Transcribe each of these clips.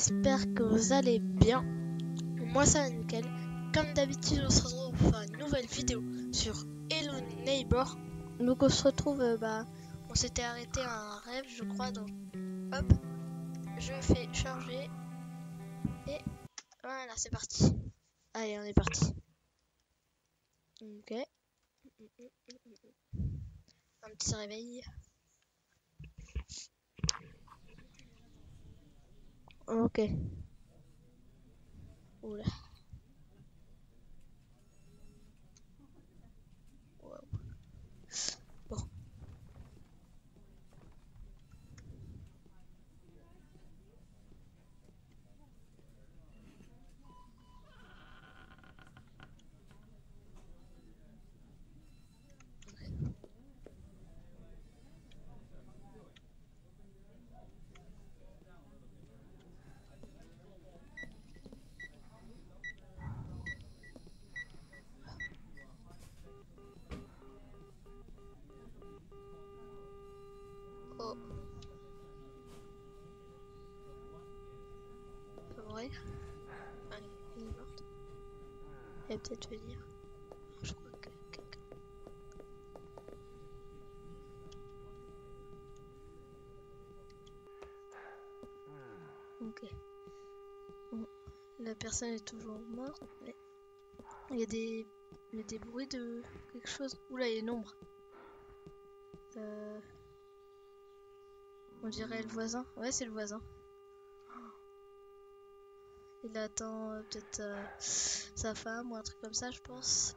j'espère que vous allez bien. Moi ça va nickel. Comme d'habitude, on se retrouve pour une nouvelle vidéo sur Hello Neighbor. Donc on se retrouve, euh, bah, on s'était arrêté à un rêve, je crois, donc hop, je fais charger et voilà, c'est parti. Allez, on est parti. Ok. Un petit réveil. Ok. Oula. Peut-être venir. Je crois que quelqu'un. Ok. Bon, la personne est toujours morte, mais il y a des, il y a des bruits de quelque chose. Oula, il y a une ombre. Euh... On dirait le voisin. Ouais, c'est le voisin. Il attend euh, peut-être euh, sa femme ou un truc comme ça, je pense.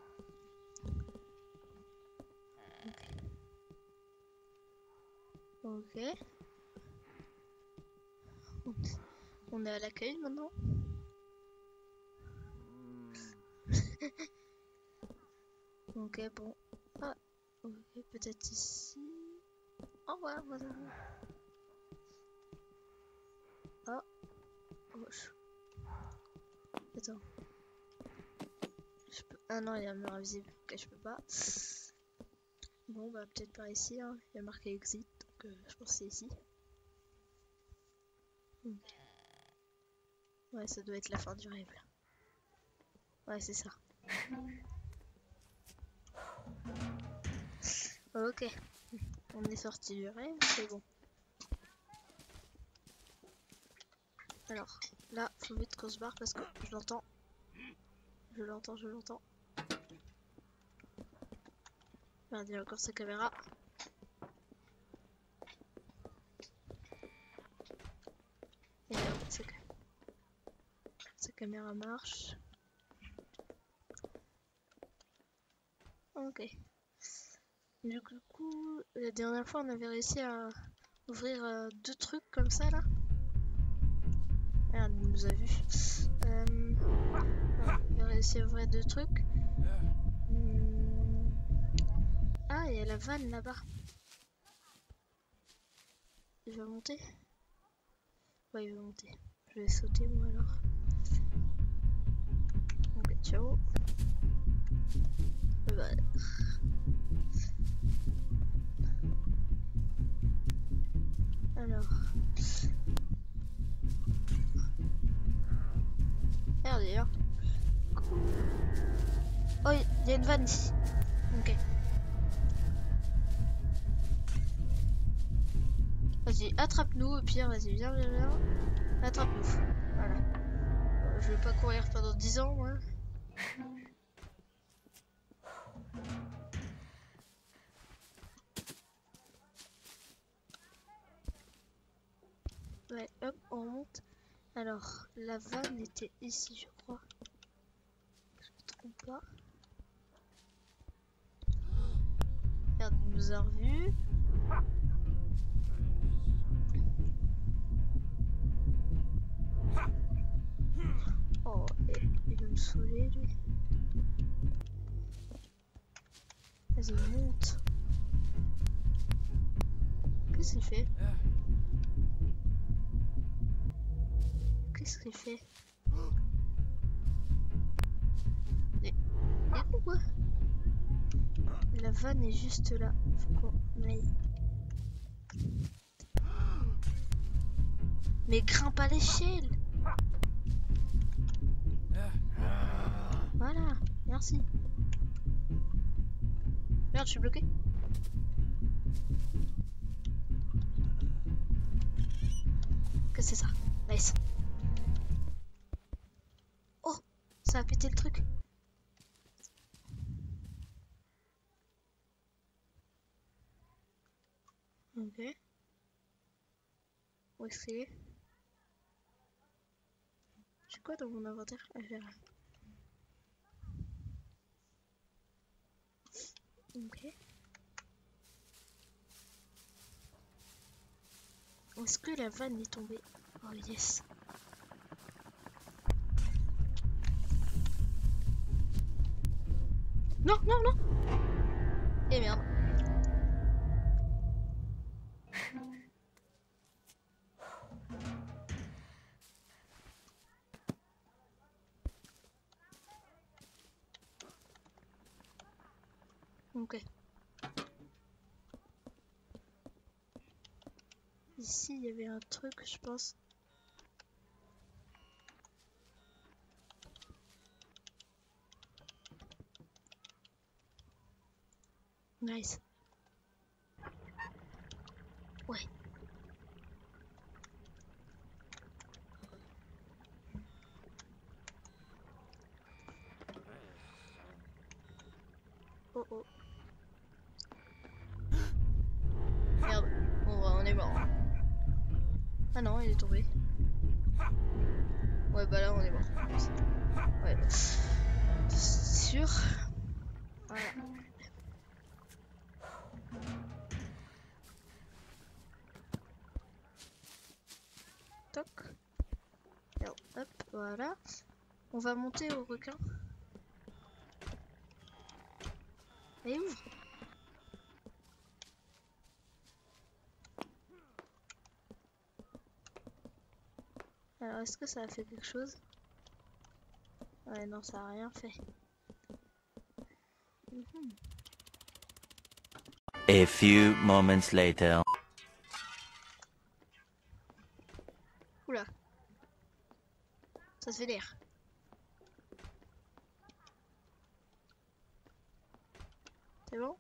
Ok. On est à l'accueil maintenant. ok, bon. Ah, ok, peut-être ici. Oh. Oh, je- Je peux... Ah non, il y a un mur invisible. Ok, je peux pas. Bon, bah peut-être par ici. Hein. Il y a marqué exit, donc euh, je pense que c'est ici. Hmm. Ouais, ça doit être la fin du rêve. Ouais, c'est ça. Ok. On est sorti du rêve, c'est bon. Alors, là, faut vite qu'on se barre parce que je l'entends. Je l'entends, je l'entends. Merde, il encore sa caméra. Et là, sa caméra marche. Ok. Du coup, la dernière fois, on avait réussi à ouvrir euh, deux trucs comme ça là. Merde, il nous a vu. Euh, on a réussi à ouvrir deux trucs. Hmm. Ah, il y a la vanne là-bas. Il va monter Ouais, il va monter. Je vais sauter moi alors. Ok, ciao. Voilà. Alors. D'ailleurs. Oh, il y a une vanne ici. Ok. Vas-y, attrape-nous au pire, vas-y, viens, viens, viens. Attrape-nous. Voilà. Euh, je vais pas courir pendant 10 ans. Ouais, hop, on monte. Alors, la vanne était ici, je crois. Je me trompe pas. Merde, nous a revus. Oh, il veut me saouler, lui. Vas-y, monte. Qu'est-ce qu'il fait? Qu'est-ce qu'il fait Mais... pourquoi La vanne est juste là. Faut qu'on aille. Mais grimpe à l'échelle Voilà, merci. Merde, je suis bloqué. Que c'est ça Nice. Ça a pété le truc. Ok. Est-ce qu'il est J'ai quoi dans mon inventaire à faire Ok. Est-ce que la vanne est tombée? Oh yes. Non, non, non Et merde. Ok. Ici, il y avait un truc, je pense. Ouais. Oh oh. Merde. Bon, bah, on est mort. Ah non, il est tombé. Ouais, bah là, on est mort. Ouais. Sûr. Voilà. On va monter au requin. Et ouvre. Alors, est-ce que ça a fait quelque chose? Ouais, non, ça a rien fait. A few moments later. Oula. Ça se fait l'air. C'est bon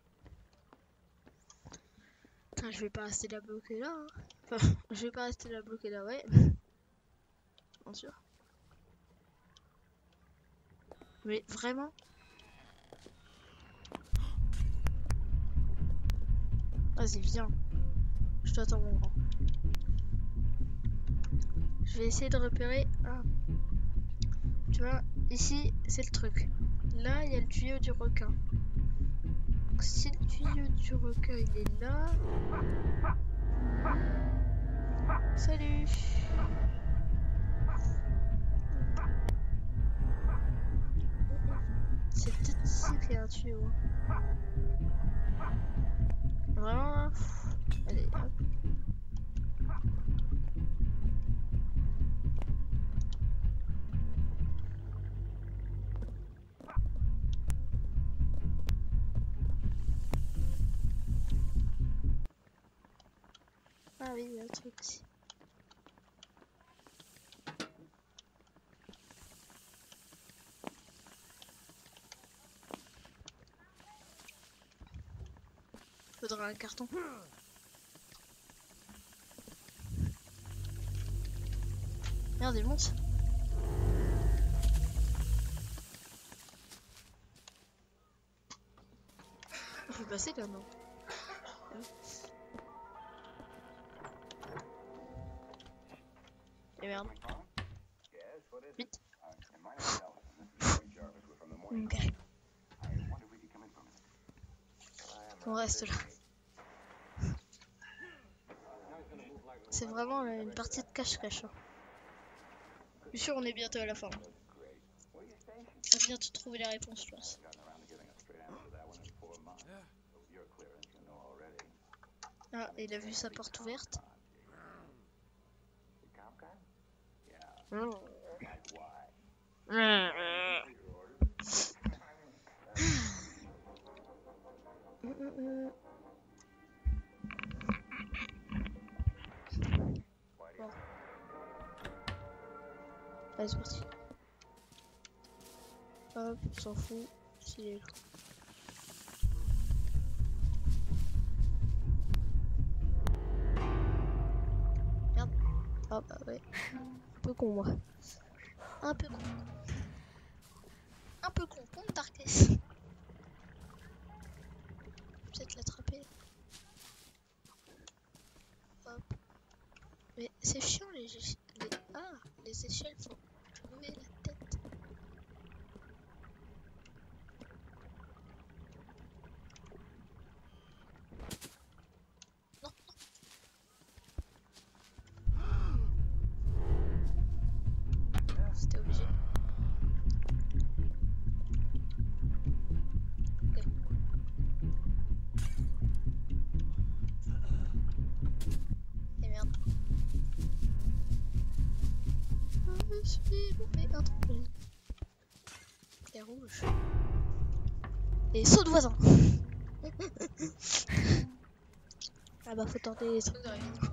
Putain, je vais pas rester là bloqué là. hein. Enfin, je vais pas rester là bloqué là, ouais. Bien sûr. Mais vraiment Vas-y, viens. Je t'attends, mon grand. Je vais essayer de repérer. Tu vois, ici, c'est le truc. Là, il y a le tuyau du requin. Si le tuyau du requin, il est là. Salut C'est peut-être ici qu'il y a un tuyau. Vraiment Pff, Allez, hop. Ah oui, il y a un truc ici. Faudra un carton. Merde, il monte. On peut passer là, non? Reste là. C'est vraiment euh, une partie de cache-cache. hein. Je sûr, on est bientôt à la fin. On va bientôt trouver les réponses, je pense. Ah, il a vu sa porte ouverte. Bon. Allez, c'est parti. Hop, on s'en fout. S'il est là. Merde. Ah bah ouais. Un peu con moi. Un peu con. Je suis loupé un trampoline. Clair rouge. Et saut de voisin. ah bah faut tenter les trucs de vie.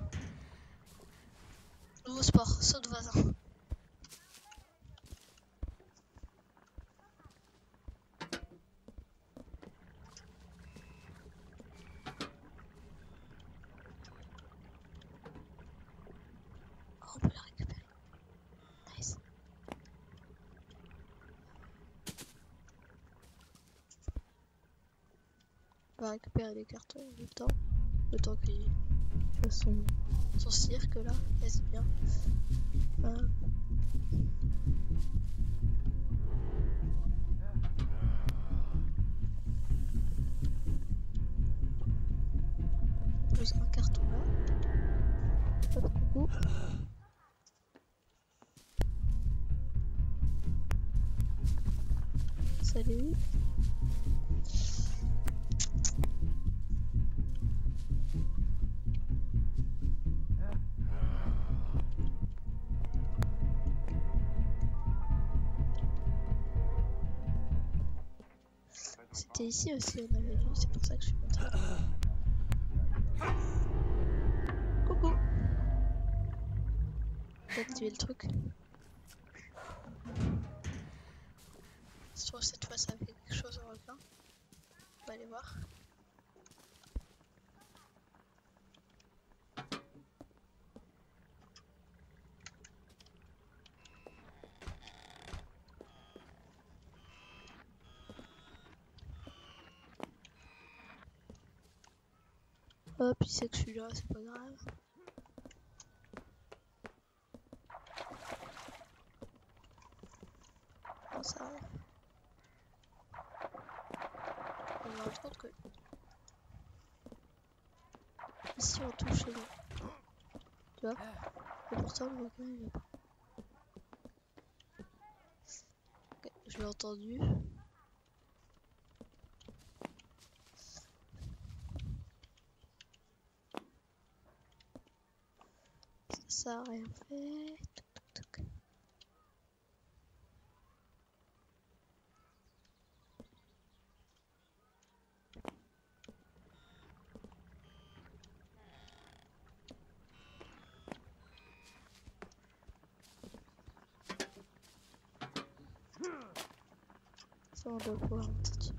Nouveau sport, saut de voisin. Oh, on peut la récupérer. Nice. On va récupérer les cartons même temps. Le temps qu'il fasse son, cirque là. Vas-y bien? Euh, un carton là. Salut. Ici aussi, on avait vu, c'est pour ça que je suis montée. Coucou J'ai activé le truc. Je trouve cette fois ça fait quelque chose au requin. On va aller voir. Il sait que je suis là, c'est pas grave. Oh, ça. On me rend compte que ici on touche les. Tu vois? Et pourtant le requin il est pas. Ok, je l'ai entendu. Ça a rien fait. Touc, touc, touc. Ça, on doit pouvoir monter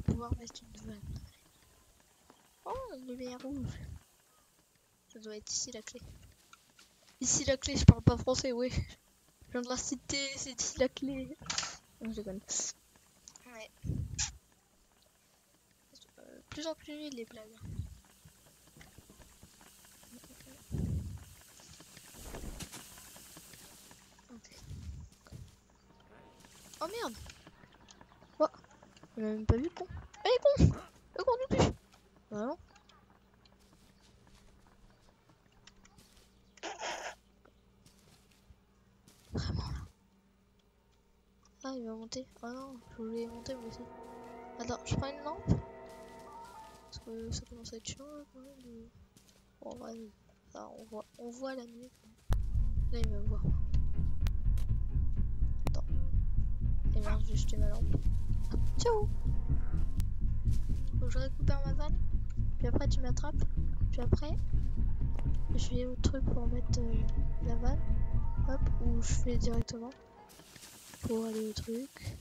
pouvoir mettre une vanne. Oh, une lumière rouge. Ça doit être ici la clé. Ici la clé, je parle pas français, ouais. Je viens de la citer, c'est ici la clé. Je. Euh, plus en plus les blagues. Oh merde On a même pas vu le con. Eh con. Le con du cul non Vraiment là. Ah il va monter. Ah non je voulais monter moi aussi. Attends je prends une lampe. Parce que ça commence à être chiant là, quand même Bon on voit, on voit la nuit. Là il va voir. Attends. Et merde, j'ai jeté ma lampe. Ciao je récupère ma vanne. Puis après, tu m'attrapes. Puis après, je vais au truc pour mettre euh, la vanne. Hop, ou je fais directement pour aller au truc.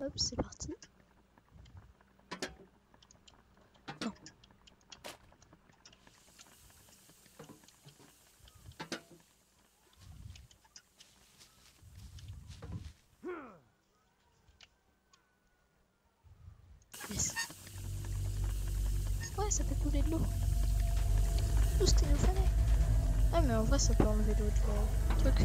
Hop, c'est parti. Non. Yes. Ouais, ça fait couler de l'eau. Tout ce qu'il nous fallait. Ah, mais en vrai, ça peut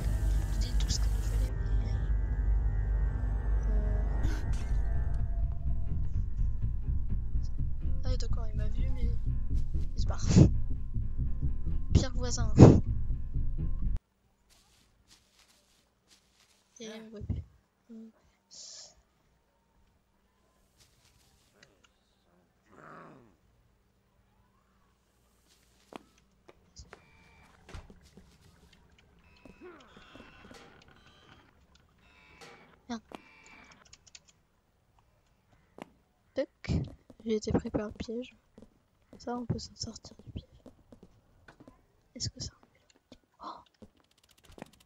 J'ai été pris par le piège. Ça, on peut s'en sortir du piège. Est-ce que ça Oh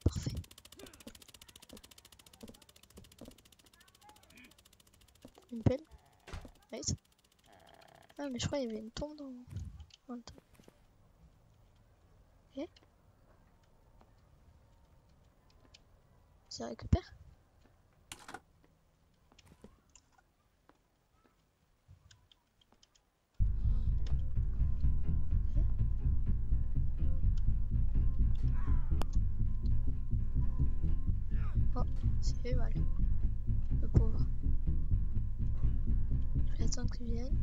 Parfait. Une pelle? Nice. Ah, mais je crois qu'il y avait une tombe dans, dans le truc. Ok. Ça récupère? Fait mal. Le pauvre. Je vais attendre qu'il vienne.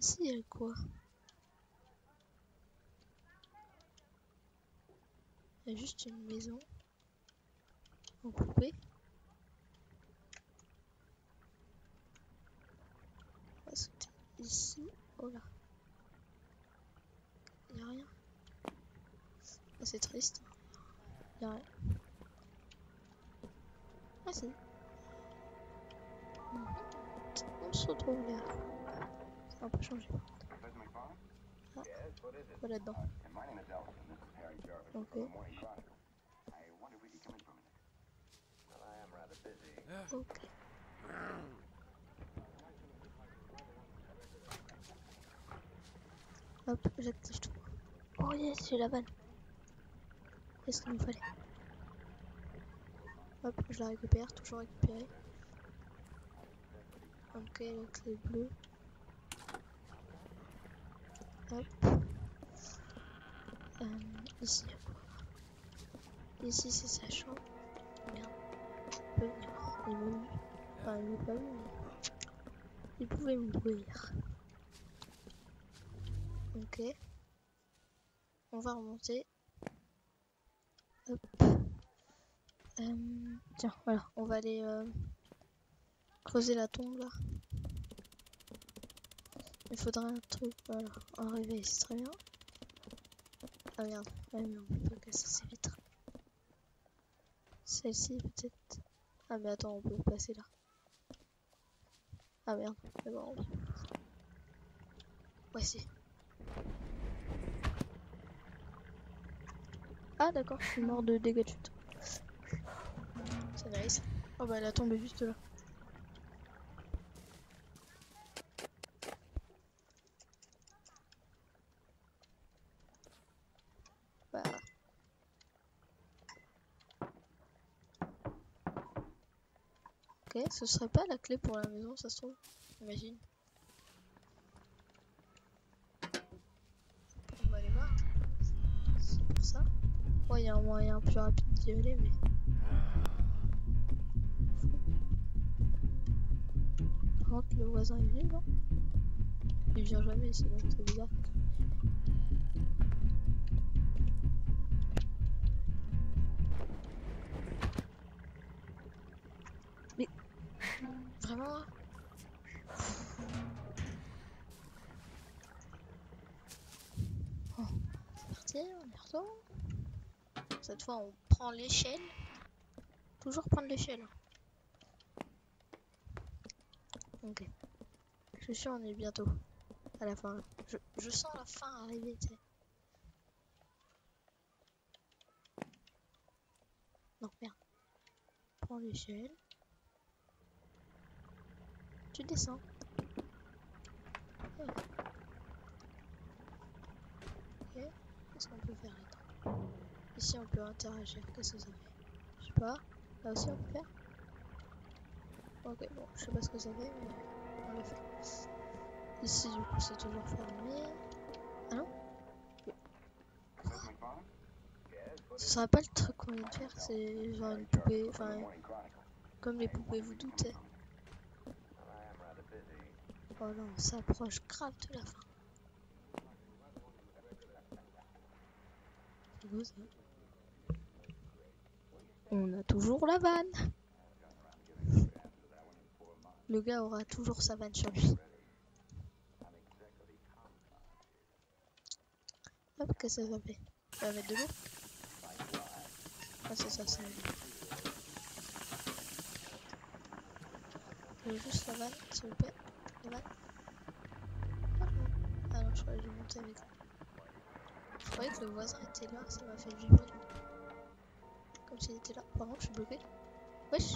Ici, il y a quoi? Il y a juste une maison. En poupée. On va ici. Oh là. Il n'y a rien. Ah, c'est triste. Rien. Ah. Mhm. On se retrouve là. Ça va pas changer. Ah, quoi là-dedans Ok. Ok. Hop, j'active tout. Oh yes, j'ai la balle. Qu'est-ce qu'il me fallait Hop, je la récupère, toujours récupérée. Ok, la clé bleue. Hop. Euh, ici, Ici, c'est sa chambre. Merde. Il. Il m'a vu. Enfin, il m'a pas. Il pouvait me voir. Ok. On va remonter. Hop. Euh, tiens, voilà. On va aller euh, creuser la tombe là. Il faudra un truc. Voilà. Réveil, c'est très bien. Ah merde. Ouais, mais on peut casser ces vitres. Celle-ci peut-être. Ah mais attends, on peut passer là. Ah merde. C'est bon. Ouais, si. Ah d'accord, je suis mort de dégâts de chute. Oh bah elle a tombé juste là. Bah. Ok, ce serait pas la clé pour la maison, ça se trouve. Imagine. On va aller voir. C'est pour ça. Ouais, il y a un moyen plus rapide d'y aller, mais. Contre, le voisin est venu, non Il vient jamais ici, c'est bizarre. Mais. Vraiment Oh, c'est on y retourne. Cette fois, on prend l'échelle. Toujours prendre l'échelle. Ok. Je suis sûr, on est bientôt à la fin. Je, sens la fin arriver, tu sais. Non, merde. Prends l'échelle. Tu descends. Ok. Qu'est-ce qu'on peut faire là Ici, on peut interagir. Qu'est-ce que ça fait? Je sais pas. Là aussi, on peut faire? Ok, bon, je sais pas ce que ça fait, mais on l'a fait. Ici, du coup, c'est toujours fermé. Ah non Ce sera pas le truc qu'on vient de faire, c'est genre une poupée, enfin, comme les poupées tu sais. Oh non, on s'approche grave de la fin. On a toujours la vanne. Le gars aura toujours sa vanne sur lui. Hop, que ça fait On va mettre de l'eau Ah, c'est ça, c'est. Juste la vanne, s'il vous plaît. La vanne. Ah non, ah je croyais que je montais avec. Je croyais que le voisin était là, ça m'a fait vibrer. Comme s'il était là. Par contre, je suis bloqué. Wesh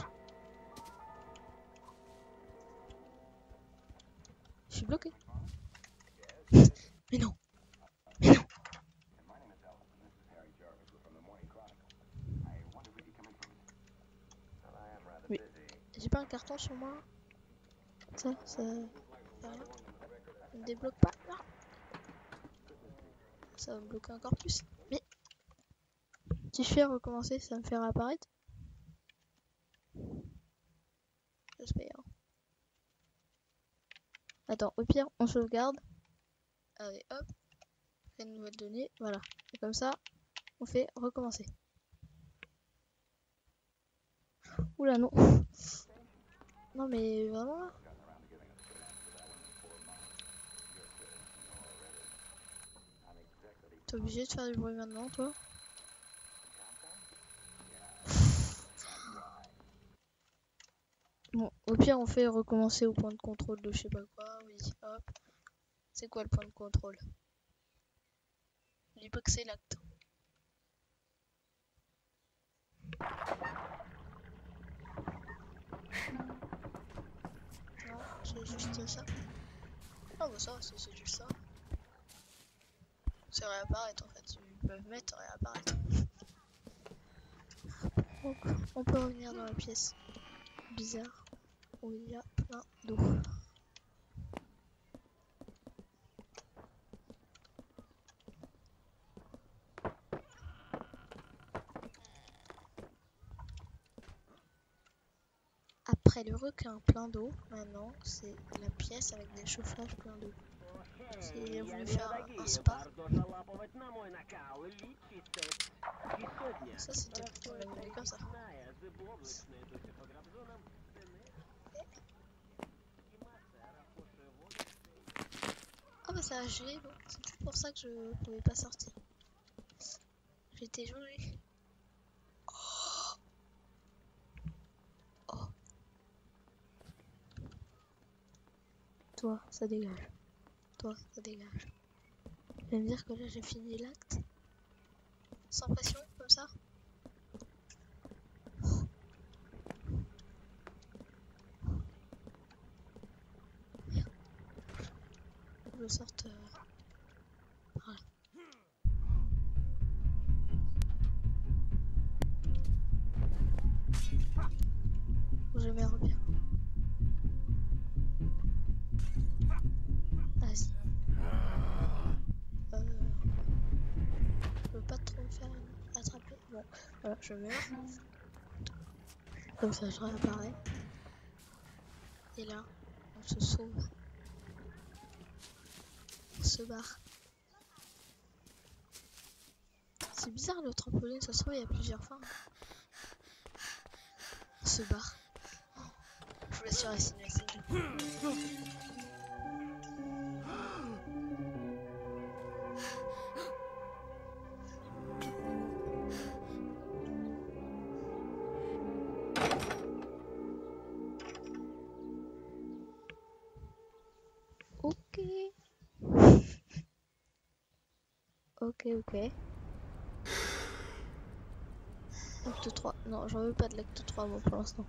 suis bloqué. Mais non. Mais non. Mais j'ai pas un carton sur moi. Ça, ça. me débloque pas. Non. Ça va me bloquer encore plus. Mais. Si je fais recommencer, ça me fait réapparaître. J'espère. Attends, au pire, on sauvegarde. Allez, hop. Créer une nouvelle donnée. Voilà. Et comme ça, on fait recommencer. Oula, non. Non, mais vraiment là. T'es obligé de faire du bruit maintenant, toi Bon, au pire, on fait recommencer au point de contrôle de je sais pas quoi. C'est quoi le point de contrôle? L'hypoxélacte. Non, c'est juste ça. Ah bah ça, c'est c'est juste ça. C'est réapparaître en fait. Ils peuvent mettre réapparaître. Donc, on peut revenir dans la pièce bizarre où il y a plein d'eau. Après le requin plein d'eau, maintenant c'est la pièce avec des chauffages plein d'eau. J'ai voulu faire un, spa. Ça c'était voulu comme ça. Ah bah ça a gelé, c'est pour ça que je pouvais pas sortir. J'étais gelé. Toi, ça dégage. Toi, ça dégage. Tu vas me dire que là j'ai fini l'acte Sans pression, comme ça je sorte. euh, meurs. Comme ça, je réapparais. Et là, on se sauve. On se barre. C'est bizarre le trampoline, ça se trouve il y a plusieurs fins. On se barre. Je vous sur la Ok, ok. L'acte 3. Non, j'en veux pas de l'acte 3 moi pour l'instant.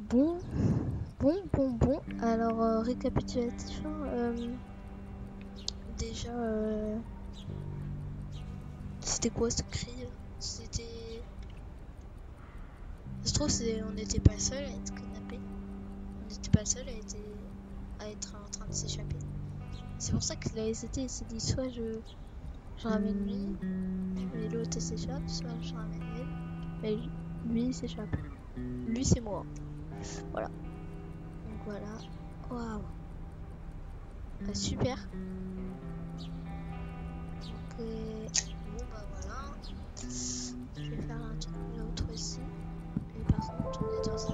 Bon. Bon, bon, bon. Alors, euh, récapitulatif. euh, Déjà, euh, c'était quoi ce cri C'était. Se trouve, on n'était pas seul à être kidnappé. On n'était pas seul à être, à être en train de s'échapper. C'est pour ça qu'il a hésité. Il s'est dit soit je, je ramène lui, mais l'autre s'échappe, soit je ramène elle, mais lui il s'échappe. Lui c'est moi. Voilà. Donc voilà. Waouh. Ah, super. Donc, euh, bon bah voilà. Je vais faire un truc l'autre ici. Et par contre on est dans un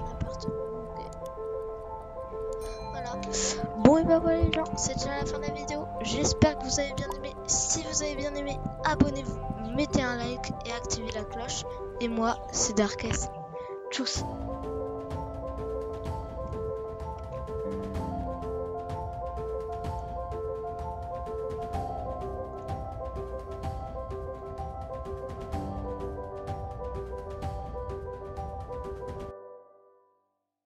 Bon et bah voilà les gens, c'est déjà la fin de la vidéo. J'espère que vous avez bien aimé. Si vous avez bien aimé, abonnez-vous, mettez un like et activez la cloche. Et moi, c'est Darkest. Tchuss